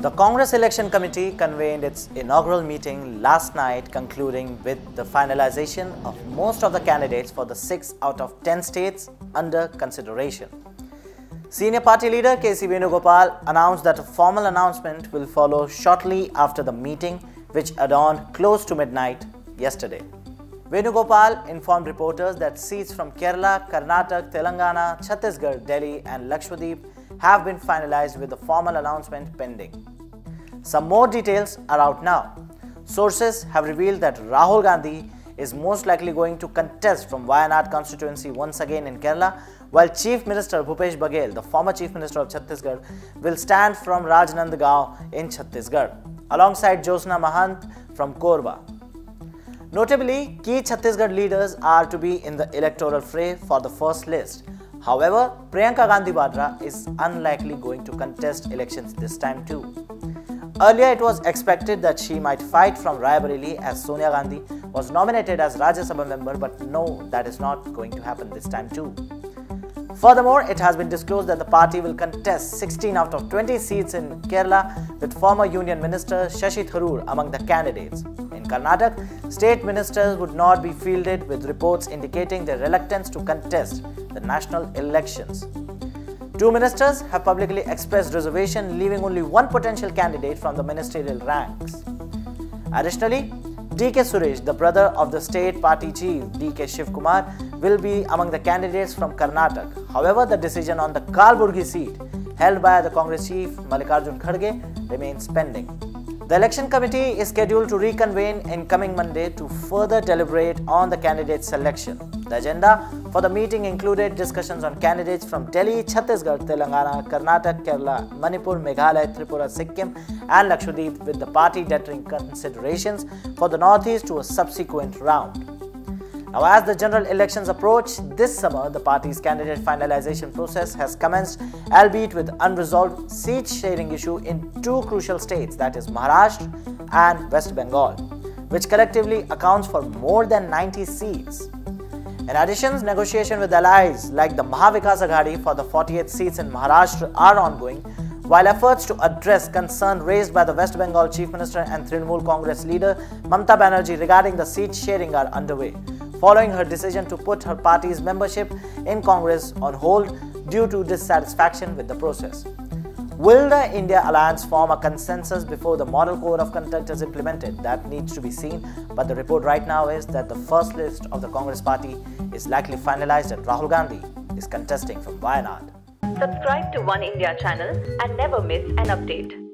The Congress Election Committee convened its inaugural meeting last night, concluding with the finalization of most of the candidates for the 6 out of 10 states under consideration. Senior party leader KC Venugopal announced that a formal announcement will follow shortly after the meeting, which adorned close to midnight yesterday. Venugopal informed reporters that seats from Kerala, Karnataka, Telangana, Chhattisgarh, Delhi, and Lakshadweep have been finalized with the formal announcement pending. Some more details are out now. Sources have revealed that Rahul Gandhi is most likely going to contest from Wayanad constituency once again in Kerala, while Chief Minister Bhupesh Baghel, the former Chief Minister of Chhattisgarh, will stand from Rajnandgaon in Chhattisgarh, alongside Jyotsna Mahant from Korba. Notably, key Chhattisgarh leaders are to be in the electoral fray for the first list. However, Priyanka Gandhi Vadra is unlikely going to contest elections this time too. Earlier, it was expected that she might fight from Raebareli as Sonia Gandhi was nominated as Rajya Sabha member, but no, that is not going to happen this time too. Furthermore, it has been disclosed that the party will contest 16 out of 20 seats in Kerala with former Union Minister Shashi Tharoor among the candidates. In Karnataka, state ministers would not be fielded with reports indicating their reluctance to contest the national elections. Two ministers have publicly expressed reservation, leaving only one potential candidate from the ministerial ranks. Additionally, DK Suresh, the brother of the state party chief DK Shivakumar, will be among the candidates from Karnataka. However, the decision on the Kalburgi seat held by the Congress chief Mallikarjun Kharge remains pending. The election committee is scheduled to reconvene in coming Monday to further deliberate on the candidate selection. The agenda for the meeting included discussions on candidates from Delhi, Chhattisgarh, Telangana, Karnataka, Kerala, Manipur, Meghalaya, Tripura, Sikkim and Lakshadweep with the party deterring considerations for the Northeast to a subsequent round. Now, as the general elections approach this summer, the party's candidate finalization process has commenced, albeit with unresolved seat sharing issue in two crucial states, that is Maharashtra and West Bengal, which collectively accounts for more than 90 seats. In addition, negotiations with allies like the Mahavikas Aghadi for the 48 seats in Maharashtra are ongoing, while efforts to address concern raised by the West Bengal Chief Minister and Trinamool Congress leader Mamta Banerjee regarding the seat sharing are underway following her decision to put her party's membership in Congress on hold due to dissatisfaction with the process. Will the India Alliance form a consensus before the Model Code of Conduct is implemented? That needs to be seen, but the report right now is that the first list of the Congress party is likely finalized and Rahul Gandhi is contesting from Wayanad. Subscribe to Oneindia channel and never miss an update.